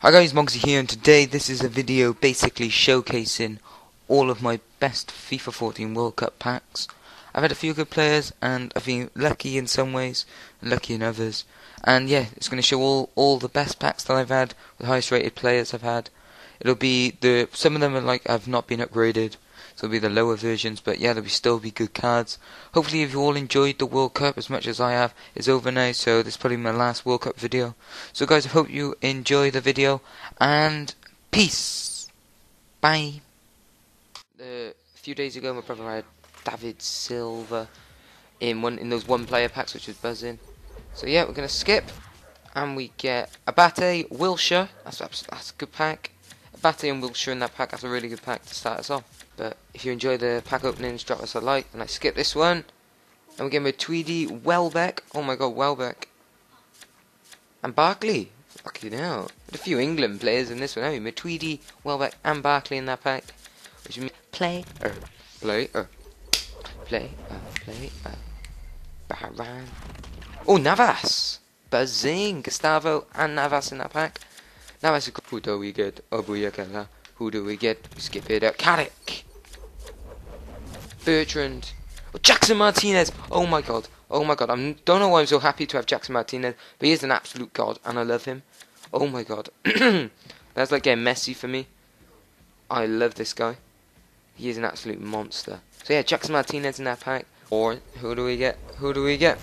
Hi guys, Mogsy here, and today this is a video basically showcasing all of my best FIFA 14 World Cup packs. I've had a few good players, and I've been lucky in some ways, and lucky in others. And yeah, it's going to show all, all the best packs that I've had, the highest rated players I've had. It'll be the some of them are like I've not been upgraded, so it'll be the lower versions. But yeah, there'll still be good cards. Hopefully, if you all enjoyed the World Cup as much as I have, it's over now. So this is probably my last World Cup video. So guys, I hope you enjoy the video and peace. Bye. Uh, a few days ago, my brother had David Silva in one in those one-player packs, which was buzzing. So yeah, we're gonna skip, and we get Abate, Wilshere. That's that's a good pack. Abate and Wilshere in that pack. That's a really good pack to start us off. But if you enjoy the pack openings, drop us a like. And I skip this one, and we get with Tweedy, Welbeck. Oh my God, Welbeck, and Barkley. Fucking hell. With a few England players in this one, haven't we? Tweedy, Welbeck, and Barkley in that pack. Which means play, er, play, er, play, er, play, er. Baran. Oh, Navas! Buzzing! Gustavo and Navas in that pack. Navas, who do we get? Oh, Buyakala. Who do we get? We skip it out. Carrick! Bertrand. Oh, Jackson Martinez! Oh my god. Oh my god. I don't know why I'm so happy to have Jackson Martinez, but he is an absolute god, and I love him. Oh my god. That's like getting Messi for me. I love this guy. He is an absolute monster. So yeah, Jackson Martinez in that pack. Or who do we get? Who do we get?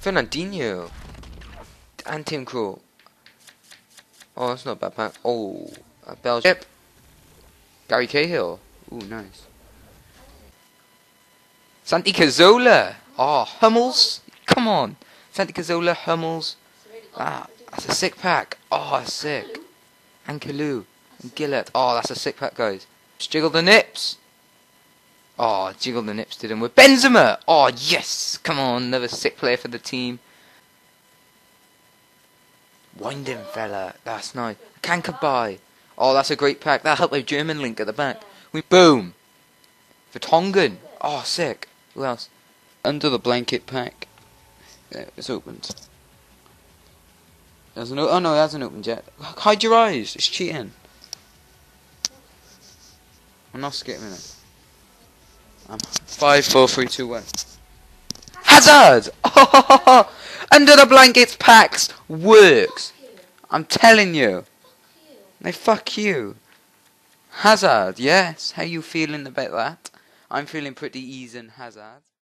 Fernandinho. And Tim Krul. Oh, that's not a bad pack. Oh, a Belgium. Yep. Gary Cahill. Ooh, nice. Santi Cazorla. Oh, Hummels. Come on. Santi Cazorla, Hummels. Ah, that's a sick pack. Oh, sick. And Kalu. And Gillett. Oh, that's a sick pack, guys. Just jiggle the nips. Oh, jiggle the nips did him with Benzema. Oh, yes. Come on, another sick player for the team. Winding fella. That's nice. Kankabai. Oh, that's a great pack. That helped with German link at the back. We boom. Vertonghen. Oh, sick. Who else? Under the blanket pack. Yeah, it's opened. There's no. Oh no, it hasn't opened yet. Hide your eyes. It's cheating. I'm not skipping it. I'm five, four, three, two, one. Hazard! Under the blankets packs works. I'm telling you. They fuck you. Hazard, yes. How you feeling about that? I'm feeling pretty easy in Hazard.